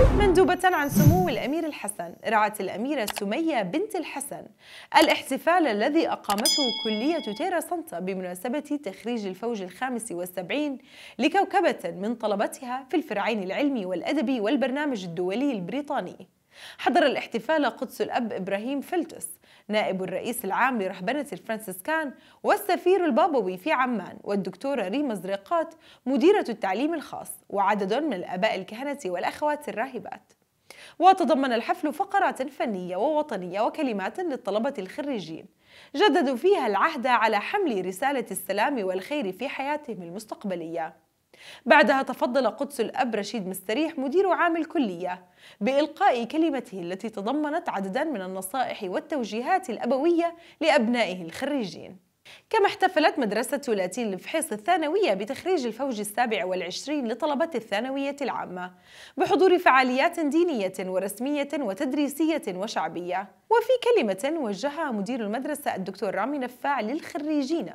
مندوبة عن سمو الأمير الحسن رعت الأميرة سمية بنت الحسن. الاحتفال الذي أقامته كلية تيرا سانتا بمناسبة تخريج الفوج الخامس والسبعين لكوكبة من طلبتها في الفرعين العلمي والأدبي والبرنامج الدولي البريطاني. حضر الاحتفال قدس الأب إبراهيم فلتس نائب الرئيس العام لرهبنة الفرنسيسكان والسفير البابوي في عمان والدكتورة ريما زريقات مديرة التعليم الخاص وعدد من الآباء الكهنة والأخوات الراهبات. وتضمن الحفل فقرات فنية ووطنية وكلمات للطلبة الخريجين. جددوا فيها العهد على حمل رسالة السلام والخير في حياتهم المستقبلية. بعدها تفضل قدس الأب رشيد مستريح مدير عام الكلية بإلقاء كلمته التي تضمنت عددا من النصائح والتوجيهات الأبوية لأبنائه الخريجين. كما احتفلت مدرسة لاتين الفحيص الثانوية بتخريج الفوج السابع والعشرين لطلبة الثانوية العامة بحضور فعاليات دينية ورسمية وتدريسية وشعبية. وفي كلمة وجهها مدير المدرسة الدكتور رامي نفاع للخريجين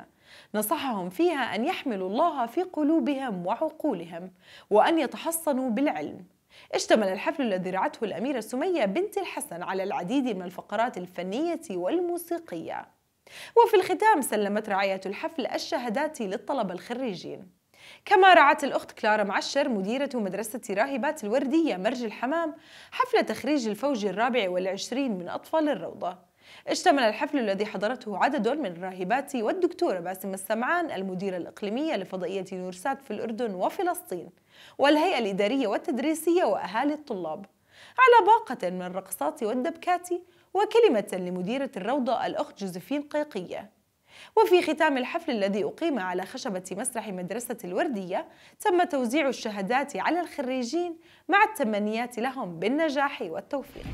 نصحهم فيها أن يحملوا الله في قلوبهم وعقولهم وأن يتحصنوا بالعلم. اشتمل الحفل الذي رعته الأميرة سمية بنت الحسن على العديد من الفقرات الفنية والموسيقية. وفي الختام سلمت رعاية الحفل الشهادات للطلبة الخريجين. كما رعت الأخت كلارا معشر مديرة مدرسة راهبات الوردية مرج الحمام حفل تخريج الفوج الرابع والعشرين من أطفال الروضة. اشتمل الحفل الذي حضرته عدد من الراهبات والدكتورة باسم السمعان المديرة الإقليمية لفضائية نورسات في الأردن وفلسطين والهيئة الإدارية والتدريسية وأهالي الطلاب. على باقة من الرقصات والدبكات وكلمة لمديرة الروضة الأخت جوزفين قيقية. وفي ختام الحفل الذي أقيم على خشبة مسرح مدرسة الوردية تم توزيع الشهادات على الخريجين مع التمنيات لهم بالنجاح والتوفيق.